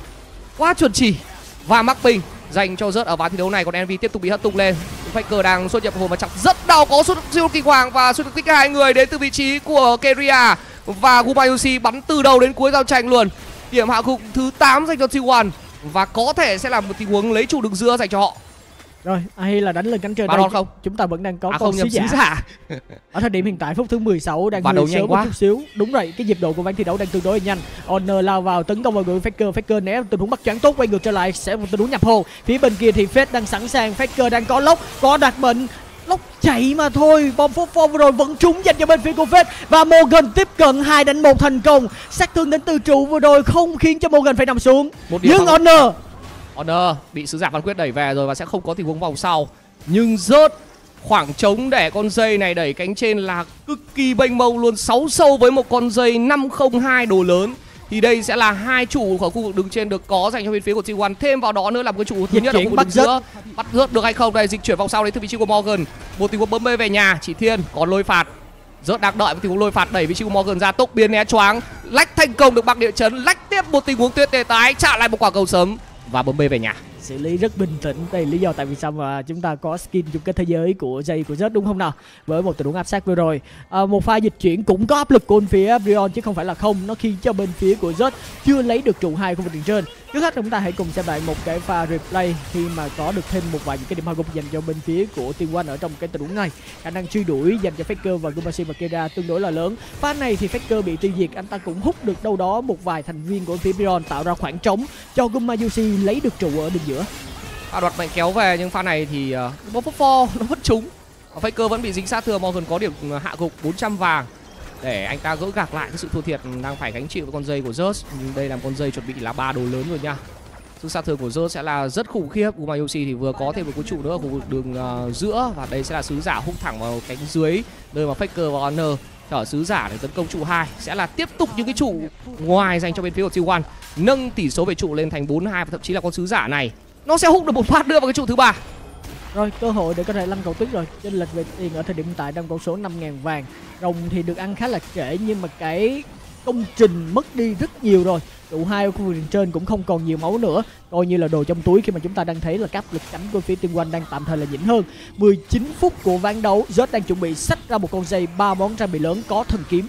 Quá chuẩn chỉ và mắc bình dành cho rớt ở ván thi đấu này. Còn Envy tiếp tục bị hất tung lên. Faker đang xuất nhập hồn và chặt rất đau. Có xuất siêu kinh hoàng và xuất được tích hai người đến từ vị trí của Keria. Và Gumayushi bắn từ đầu đến cuối giao tranh luôn. Điểm hạ gục thứ 8 dành cho T1 và có thể sẽ là một tình huống lấy chủ đường giữa dành cho họ.
Rồi hay là đánh lên cánh trên
Baron không?
Chúng ta vẫn đang có
à
con
không
sứ giả Ở thời điểm hiện tại phút thứ 16 đang hơi sớm một
quá.
chút xíu. Đúng rồi, cái nhịp độ của ván thi đấu đang tương đối nhanh. Honor lao vào tấn công vào người Faker, Faker né tình huống bắt choáng tốt quay ngược trở lại sẽ một tình huống nhập hồ. Phía bên kia thì Fed đang sẵn sàng, Faker đang có lốc, có đặc mệnh lốc chạy mà thôi bom phốt phô vừa rồi vẫn trúng dành cho bên phía của Fed và Morgan tiếp cận hai đánh một thành công sát thương đến từ trụ vừa rồi không khiến cho Morgan phải nằm xuống
Một
nhưng Honor
Honor bị sứ giả phán quyết đẩy về rồi và sẽ không có tình huống vòng sau. Nhưng rớt khoảng trống để con dây này đẩy cánh trên là cực kỳ mênh mông luôn. 6 sâu với một con dây 502 đồ lớn. Thì đây sẽ là hai trụ của khu vực đường trên được có dành cho bên phía của T1 thêm vào đó nữa là một cái trụ thứ nhất là khu
bắt
giữa. bắt rớt được hay không? Đây dịch chuyển vòng sau đến từ vị trí của Morgan. Một tình huống bấm bê về nhà chỉ thiên còn lôi phạt. Rớt đang đợi một tình huống lôi phạt đẩy vị trí của Morgan ra. Tốc biến né choáng. Lách thành công được bằng địa chấn. Lách tiếp một tình huống tuyết tê tái. Trả lại một quả cầu sớm và bấm về nhà.
Xử lý rất bình tĩnh đây là lý do tại vì sao mà chúng ta có skin chung kết thế giới của dây của Zed đúng không nào? Với một tình huống áp sát vừa rồi. À, một pha dịch chuyển cũng có áp lực của bên phía Brion chứ không phải là không. Nó khiến cho bên phía của Zed chưa lấy được trụ hai khu vực đường trên trước hết chúng ta hãy cùng xem lại một cái pha replay khi mà có được thêm một vài những cái điểm hạ gục dành cho bên phía của Tiên One ở trong cái tình huống này. Khả năng truy đuổi dành cho Faker và Gumashi và Kera tương đối là lớn. Pha này thì Faker bị tiêu diệt anh ta cũng hút được đâu đó một vài thành viên của phía Brion tạo ra khoảng trống cho Gumayushi lấy được trụ ở đường giữa.
À, đoạt mạnh kéo về nhưng pha này thì uh, phốt pho nó vẫn trúng. Faker vẫn bị dính sát thương Morgan có điểm ờ, hạ gục 400 vàng để anh ta gỡ gạc lại cái sự thua thiệt đang phải gánh chịu với con dây của Zeus nhưng đây là một con dây chuẩn bị là ba đồ lớn rồi nha. Sự sát thương của Zeus sẽ là rất khủng khiếp. Umayoshi thì vừa có thêm một cú trụ nữa ở khu vực đường uh, giữa. Và đây sẽ là sứ giả hút thẳng vào cánh dưới nơi mà Faker và Honor chở sứ giả để tấn công trụ hai. Sẽ là tiếp tục những cái trụ ngoài dành cho bên phía của T1 nâng tỷ số về trụ lên thành 4-2 và thậm chí là con sứ giả này nó sẽ hút được một phát nữa vào cái trụ thứ ba.
Rồi, cơ hội để có thể lăn cầu tuyết rồi. Trên lệch về tiền ở thời điểm hiện tại đang con số 5.000 vàng. Rồng thì được ăn khá là trễ, nhưng mà cái công trình mất đi rất nhiều rồi. Trụ hai ở khu vực trên cũng không còn nhiều máu nữa. Coi như là đồ trong túi khi mà chúng ta đang thấy là các lực cánh của phía Tiên Quanh đang tạm thời là nhỉnh hơn. 19 phút của ván đấu Zed đang chuẩn bị sách ra một con dây ba món trang bị lớn có thần kiếm.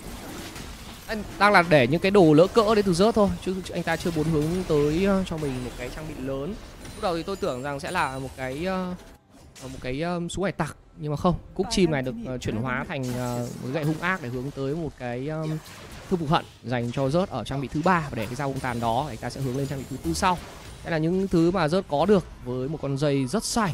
Anh đang là để những cái đồ lỡ cỡ đến từ rớt thôi, chứ anh ta chưa muốn hướng tới ờ, cho mình một cái trang bị lớn. Lúc đầu thì tôi tưởng rằng sẽ là một cái ờ, một cái sú hải tặc nhưng mà không cúc chim này được ờ, chuyển hóa thành ờ, một gậy hung ác để hướng tới một cái um, thư phục hận dành cho rớt ở trang bị thứ ba. Và để cái dao hung tàn đó anh ta sẽ hướng lên trang bị thứ tư sau. Đây là những thứ mà rớt có được với một con dây rất xanh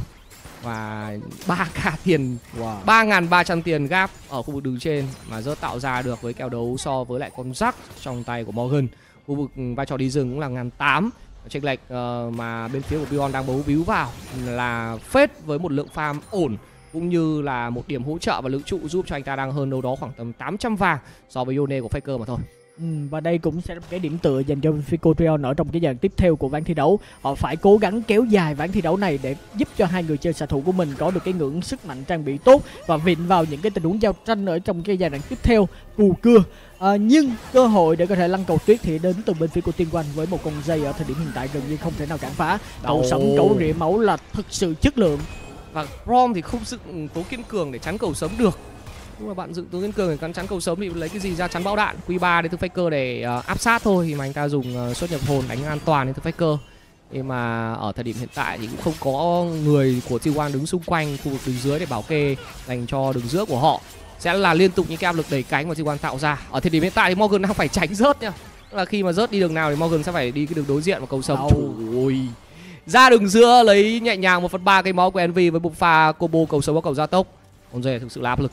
và 3k tiền
wow.
3.300 tiền gap ở khu vực đường trên mà rớt tạo ra được với kèo đấu so với lại con rắc trong tay của Morgan. Khu vực ừ, vai trò đi rừng cũng là ngàn tám chênh lệch uh, mà bên phía của Bion đang bấu víu vào là phết với một lượng farm ổn cũng như là một điểm hỗ trợ và lượng trụ giúp cho anh ta đang hơn đâu đó khoảng tầm 800 vàng so với Yone của Faker mà thôi.
Ừ, và đây cũng sẽ là một cái điểm tựa dành cho Fico Trion ở trong cái dàn tiếp theo của ván thi đấu. Họ phải cố gắng kéo dài ván thi đấu này để giúp cho hai người chơi xạ thủ của mình có được cái ngưỡng sức mạnh trang bị tốt và vịn vào những cái tình huống giao tranh ở trong cái giai đoạn tiếp theo cù cưa. À, nhưng cơ hội để có thể lăn cầu tuyết thì đến từ bên phía của Tiên Quanh với một con dây ở thời điểm hiện tại gần như không thể nào cản phá. Cậu
Đâu.
sấm cấu rỉa máu là thực sự chất lượng.
Và Rom thì không dựng tố kiên cường để chắn cầu sớm được. Nhưng mà bạn dựng tố kiên cường để chắn chắn cầu sớm thì lấy cái gì ra chắn bão đạn? Q3 đến từ Faker để ờ, áp sát thôi thì mà anh ta dùng ờ, xuất nhập hồn đánh an toàn đến từ Faker. Nhưng mà ở thời điểm hiện tại thì cũng không có người của T1 đứng xung quanh khu vực đường dưới để bảo kê dành cho đường giữa của họ. Sẽ là liên tục những cái áp lực đẩy cánh mà T1 tạo ra. Ở thời điểm hiện tại thì Morgan đang phải tránh rớt. Tức là khi mà rớt đi đường nào thì Morgan sẽ phải đi cái đường đối diện và cầu sớm. Ơi ra đường giữa lấy nhẹ nhàng một phần ba cây máu của Envy với một pha combo cầu sớm và cầu gia tốc con dê thực sự là áp lực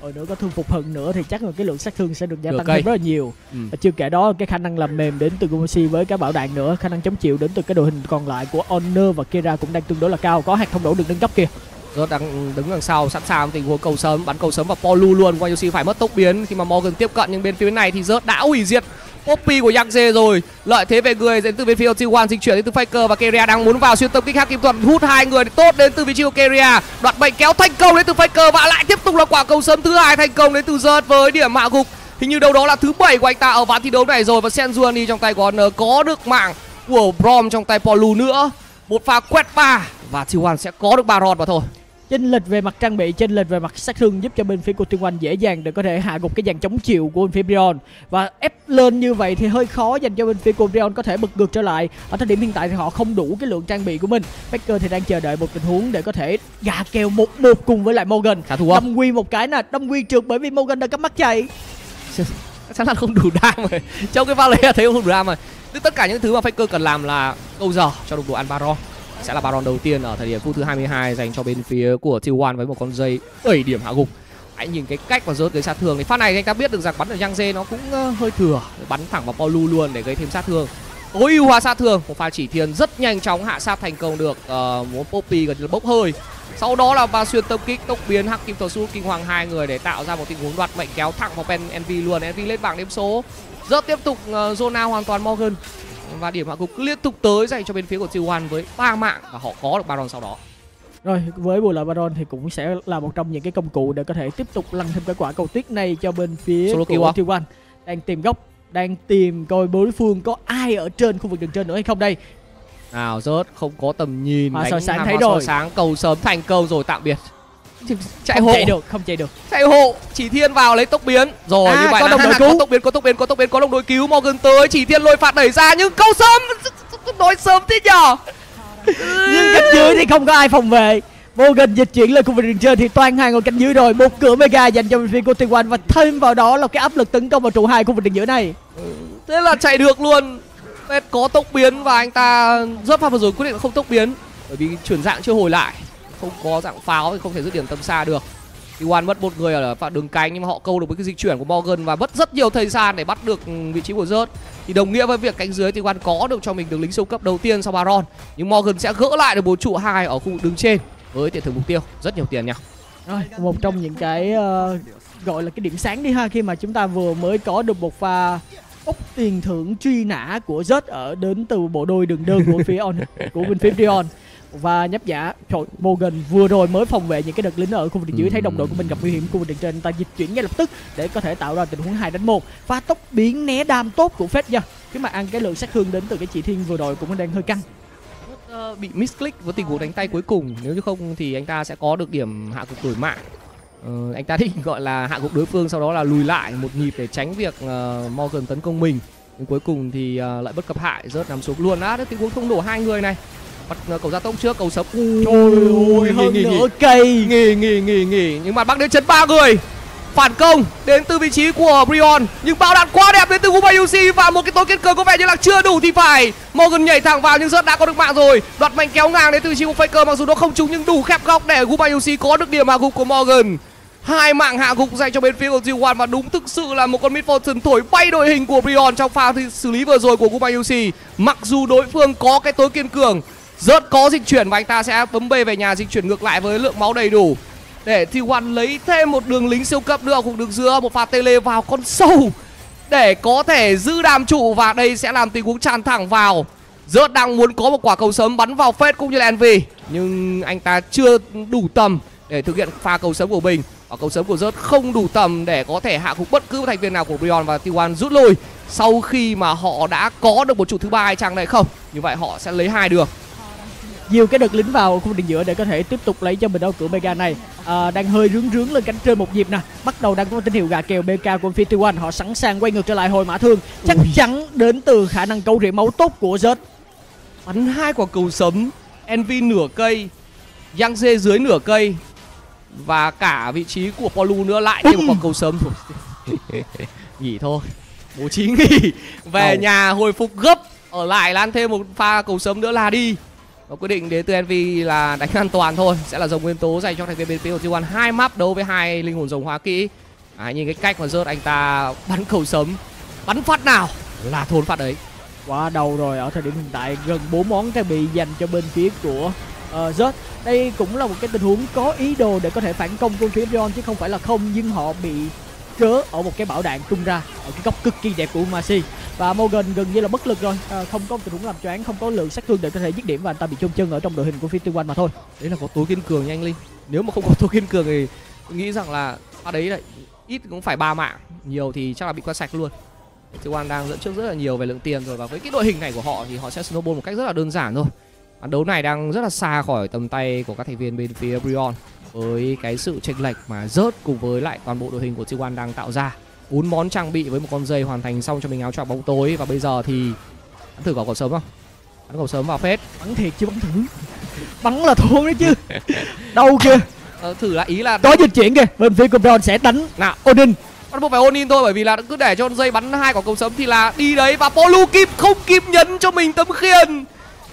Ở nữa có thương phục hận nữa thì chắc là cái lượng sát thương sẽ được gia
Nửa
tăng thêm rất là nhiều.
ừ.
Và chưa kể đó cái khả năng làm mềm đến từ Gumosi với cái bảo đạn nữa khả năng chống chịu đến từ cái đội hình còn lại của Honor và Kira cũng đang tương đối là cao. Có hạt thông đổ được nâng cấp kìa.
Rớt đang đứng đằng sau sẵn sàng tình huống cầu sớm bắn cầu sớm vào Polu luôn. Qua Yoshi phải mất tốc biến. Khi mà Morgan tiếp cận nhưng bên phía này thì rớt đã hủy diệt Poppy của Yangtze rồi. Lợi thế về người đến từ bên phía T1 di chuyển đến từ Faker và Keria đang muốn vào xuyên tâm kích hắc kim thuật, hút hai người tốt đến từ vị trí của Keria. Đoạt bệnh kéo thành công đến từ Faker và lại tiếp tục là quả cầu sớm thứ hai thành công đến từ rớt với điểm hạ gục. Hình như đâu đó là thứ bảy của anh ta ở ván thi đấu này rồi và Senjuani trong tay của Honor có được mạng của Brom trong tay Polu nữa. Một pha quét ba và T1 sẽ có được ba rod mà thôi
chênh lệch về mặt trang bị chênh lệch về mặt sát thương giúp cho bên phía của Tiên Oanh dễ dàng để có thể hạ gục cái dàn chống chịu của bên phía Brion. Và ép lên như vậy thì hơi khó dành cho bên phía của Brion có thể bật ngược trở lại. Ở thời điểm hiện tại thì họ không đủ cái lượng trang bị của mình. Faker thì đang chờ đợi một tình huống để có thể gà kèo một một cùng với lại Morgan.
Không?
Đâm quy một cái nè đâm quy trượt bởi vì Morgan đã cắm mắt chạy.
Chắn là không đủ đam rồi. Trong cái là thấy không đủ đam rồi. Tức tất cả những thứ mà Faker cần làm là câu giờ cho đồng đội ăn Baron sẽ là Baron đầu tiên ở thời điểm phút thứ 22 dành cho bên phía của T1 với một con dây 7 điểm hạ gục. Hãy nhìn cái cách mà rớt cái sát thương thì phát này anh ta biết được rằng bắn ở Yang Dê nó cũng ờ, hơi thừa bắn thẳng vào Paulu luôn để gây thêm sát thương. Tối ưu hóa sát thương một pha chỉ thiên rất nhanh chóng hạ sát thành công được ờ, uh, muốn Poppy gần như là bốc hơi. Sau đó là ba xuyên tâm kích tốc biến hắc kim thuật su kinh hoàng hai người để tạo ra một tình huống đoạt mệnh kéo thẳng vào pen envy luôn. Envy lên bảng đếm số rất tiếp tục ờ, uh, zona hoàn toàn morgan và điểm hạ gục cứ liên tục tới dành cho bên phía của T1 với ba mạng và họ có được Baron sau đó
Rồi với bù lại Baron thì cũng sẽ là một trong những cái công cụ để có thể tiếp tục lăn thêm cái quả cầu tuyết này cho bên phía
Solo
của
à?
T1 đang tìm góc đang tìm coi đối phương có ai ở trên khu vực đường trên nữa hay không đây
nào rớt không có tầm nhìn
Hoa
đánh
sáng thấy rồi.
sáng cầu sớm thành công rồi tạm biệt chạy
không
hộ.
chạy được không chạy được.
Chạy hộ. Chỉ thiên vào lấy tốc biến. Rồi
À,
như vậy
có
là
đồng đội
có
cứu.
tốc biến có tốc biến có tốc biến có đồng đội cứu morgan tới. Chỉ thiên lôi phạt đẩy ra nhưng câu sớm nói sớm thế nhở
nhưng cánh dưới thì không có ai phòng vệ. Morgan dịch chuyển lên khu vực đường trên thì toàn hai ngồi cánh dưới rồi. Một cửa mega dành cho phía của T1 và thêm vào đó là cái áp lực tấn công vào trụ hai khu vực đường giữa này.
Thế là chạy được luôn. Pet có tốc biến và anh ta rớt pha vừa rồi quyết định không tốc biến. Bởi vì chuyển dạng chưa hồi lại không có dạng pháo thì không thể dứt điểm tầm xa được. T1 mất một người ở phạm đường cánh nhưng mà họ câu được với cái dịch chuyển của Morgan và mất rất nhiều thời gian để bắt được ừ, vị trí của rớt. Thì đồng nghĩa với việc cánh dưới T1 có được cho mình đường lính siêu cấp đầu tiên sau Baron nhưng Morgan sẽ gỡ lại được bốn trụ hai ở khu vực đường trên với tiền thưởng mục tiêu. Rất nhiều tiền nha.
Rồi, một trong những cái uh, gọi là cái điểm sáng đi ha khi mà chúng ta vừa mới có được một pha ốc tiền thưởng truy nã của Zed ở đến từ bộ đôi đường đơn của phía on của bên phía Dion và nhấp giả trời Morgan vừa rồi mới phòng vệ những cái đợt lính ở khu vực dưới thấy đồng đội của mình gặp nguy hiểm khu vực trên ta dịch chuyển ngay lập tức để có thể tạo ra tình huống hai đánh một. Pha tốc biến né đam tốt của Fed nha. Khi mà ăn cái lượng sát thương đến từ cái chỉ thiên vừa rồi cũng đang hơi căng.
Ờ, bị misclick với tình huống đánh tay cuối cùng. Nếu như không thì anh ta sẽ có được điểm hạ gục đổi mạng. Ờ, anh ta định gọi là hạ gục đối phương sau đó là lùi lại một nhịp để tránh việc uh, Morgan tấn công mình. Nhưng cuối cùng thì uh, lại bất cập hại rớt nằm xuống luôn. Á tình huống không đổ hai người này bắt uh, cầu ra tốc trước cầu sớm
trời ơi hơn
nghỉ,
nửa cây.
Nghỉ nghỉ nghỉ nghỉ nhưng mà băng đến chấn ba người. Phản công đến từ vị trí của Brion. Nhưng bao đạn quá đẹp đến từ Gubayushi và một cái tối kết cờ có vẻ như là chưa đủ thì phải. Morgan nhảy thẳng vào nhưng rất đã có được mạng rồi. Đoạt mạnh kéo ngang đến từ vị trí của Faker mặc dù nó không trúng nhưng đủ khép góc để Gubayushi có được điểm hạ gục của Morgan. Hai mạng hạ gục dành cho bên phía của G1 và đúng thực sự là một con mid Fortune thổi bay đội hình của Brion trong pha xử lý vừa rồi của Gubayushi mặc dù đối phương có cái tối kiên cường Rớt có dịch chuyển và anh ta sẽ bấm B về nhà, dịch chuyển ngược lại với lượng máu đầy đủ. Để T1 lấy thêm một đường lính siêu cấp nữa ở khu giữa một pha tele vào con sâu. Để có thể giữ đàm trụ và đây sẽ làm tình huống tràn thẳng vào. Rớt đang muốn có một quả cầu sớm bắn vào phết cũng như là Envy nhưng anh ta chưa đủ tầm để thực hiện pha cầu sớm của mình. Và cầu sớm của Rớt không đủ tầm để có thể hạ gục bất cứ thành viên nào của Brion và T1 rút lui. Sau khi mà họ đã có được một trụ thứ ba hay chăng này không? Như vậy họ sẽ lấy hai đường
nhiều cái đợt lính vào khu vực giữa để có thể tiếp tục lấy cho mình đấu cửa Mega này. À, đang hơi rướng rướng lên cánh trên một nhịp nè. Bắt đầu đang có tín hiệu gà kèo BK của Infinity One. Họ sẵn sàng quay ngược trở lại hồi mã thương. Chắc
Ui.
chắn đến từ khả năng câu rỉa máu tốt của Zed
bắn hai quả cầu sấm Envy nửa cây Yang dê dưới nửa cây và cả vị trí của Polu nữa lại thêm một quả cầu sấm. Nghỉ thôi. Bố trí nghỉ. Về
Ồ.
nhà hồi phục gấp ở lại lan thêm một pha cầu sấm nữa là đi và quyết định đến từ Envy là đánh an toàn thôi sẽ là dòng nguyên tố dành cho thành viên bên phía của T1 hai map đấu với hai linh hồn rồng hóa kỹ. À, nhìn cái cách mà rớt anh ta bắn cầu sấm. Bắn phát nào là thốn phát đấy.
Quá đầu rồi ở thời điểm hiện tại gần bốn món trang bị dành cho bên phía của ờ, uh, Zed đây cũng là một cái tình huống có ý đồ để có thể phản công quân phía Brion chứ không phải là không nhưng họ bị cớ ở một cái bảo đạn tung ra ở cái góc cực kỳ đẹp của Umasi. Và Morgan gần như là bất lực rồi. À, không có tình huống làm choáng không có lượng sát thương để có thể dứt điểm và anh ta bị chôn chân ở trong đội hình của phía T1 mà thôi.
Đấy là có tố kiên cường nha anh linh. Nếu mà không có tố kiên cường thì tôi nghĩ rằng là ở đấy lại ít cũng phải ba mạng. Nhiều thì chắc là bị quét sạch luôn. T1 đang dẫn trước rất là nhiều về lượng tiền rồi. Và với cái đội hình này của họ thì họ sẽ snowball một cách rất là đơn giản thôi. Ván đấu này đang rất là xa khỏi tầm tay của các thành viên bên phía Brion với cái sự chênh lệch mà rớt cùng với lại toàn bộ đội hình của T1 đang tạo ra. Bốn món trang bị với một con dây hoàn thành xong cho mình áo choàng bóng tối. Và bây giờ thì bắn thử vào cầu sớm không? Bắn cầu sớm vào phết.
Bắn thiệt chứ bắn thử. Bắn là thua đấy chứ. Đâu kia
ờ, thử lại ý là
có dịch chuyển kìa. Bên phía của Brion sẽ đánh
nào.
Odin
bắt buộc phải ôn in thôi bởi vì là cứ để cho dây bắn hai quả cầu sớm thì là đi đấy. Và Polu kịp không kịp nhấn cho mình tấm khiên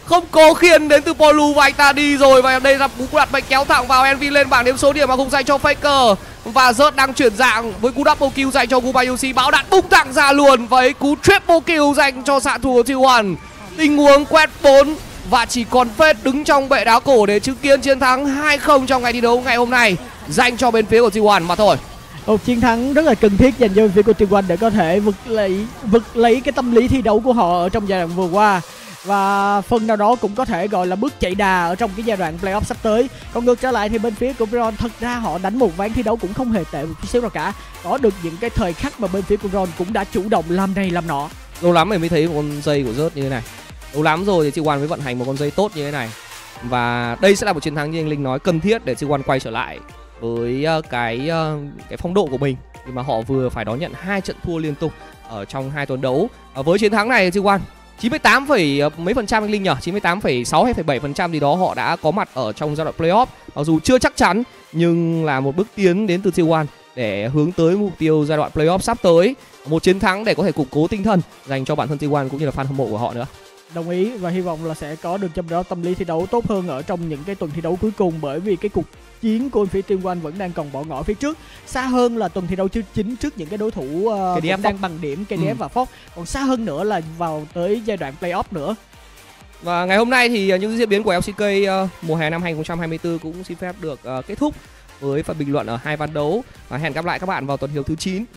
không có khiên đến từ Polu và anh ta đi rồi. Và đây là cú đặt mạnh kéo thẳng vào Envy lên bảng điểm số điểm mà không dành cho Faker. Và rớt đang chuyển dạng với cú double kill dành cho Gubayushi bão đạn bung thẳng ra luôn với cú triple kill dành cho xạ thủ của T1 tình huống quét 4 và chỉ còn phết đứng trong bệ đá cổ để chứng kiến chiến thắng 2-0 trong ngày thi đấu ngày hôm nay dành cho bên phía của T1 mà thôi.
Một chiến thắng rất là cần thiết dành cho bên phía của T1 để có thể vực lấy vực lấy cái tâm lý thi đấu của họ ở trong giai đoạn vừa qua và phần nào đó cũng có thể gọi là bước chạy đà ở trong cái giai đoạn playoff sắp tới. Còn ngược trở lại thì bên phía của Bron, thật ra họ đánh một ván thi đấu cũng không hề tệ một chút xíu nào cả. Có được những cái thời khắc mà bên phía của Bron cũng đã chủ động làm này làm nọ.
Lâu lắm mình mới thấy một con dây của rớt như thế này. Lâu lắm rồi thì chị quan mới vận hành một con dây tốt như thế này. Và đây sẽ là một chiến thắng như anh Linh nói, cần thiết để chị quan quay trở lại với ờ, cái ờ, cái phong độ của mình. Nhưng mà họ vừa phải đón nhận hai trận thua liên tục ở trong hai tuần đấu. Ờ, với chiến thắng này chị Quan 98, phẩy mấy phần trăm anh Linh nhỉ? 98,6 hay 7 phần trăm gì đó họ đã có mặt ở trong giai đoạn playoff. Mặc dù chưa chắc chắn nhưng là một bước tiến đến từ T1 để hướng tới mục tiêu giai đoạn playoff sắp tới. Một chiến thắng để có thể củng cố tinh thần dành cho bản thân T1 cũng như là fan hâm mộ của họ nữa
đồng ý và hy vọng là sẽ có được trong đó tâm lý thi đấu tốt hơn ở trong những cái tuần thi đấu cuối cùng bởi vì cái cuộc chiến của phía Team One vẫn đang còn bỏ ngỏ phía trước. Xa hơn là tuần thi đấu thứ chín trước những cái đối thủ uh,
KDF
cũng đang bằng điểm KDF
Ừ.
và Fox. Còn xa hơn nữa là vào tới giai đoạn playoff nữa.
Và ngày hôm nay thì uh, những diễn biến của LCK uh, mùa hè năm 2024 cũng xin phép được uh, kết thúc với phần bình luận ở hai ván đấu. Và hẹn gặp lại các bạn vào tuần hiếu thứ 9